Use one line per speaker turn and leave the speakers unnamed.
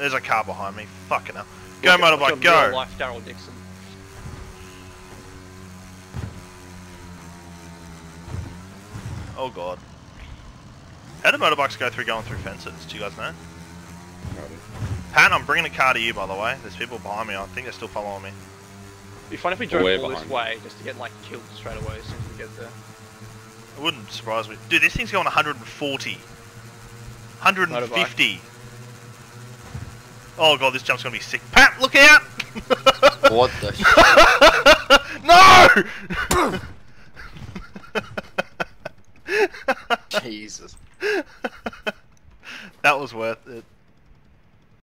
There's a car behind me. Fucking hell. Go
Look
motorbike,
look at real
go!
Life Daryl Dixon.
Oh god. How do motorbikes go through going through fences? Do you guys know? Pat, I'm bringing a car to you by the way. There's people behind me. I think they're still following me.
It'd be fun if we drove all this way just to get like killed straight away as soon as we get there.
It wouldn't surprise me. Dude, this thing's going 140. 150. Oh god, this jump's gonna be sick. Pat, look out!
What the
no!
Jesus.
that was worth it.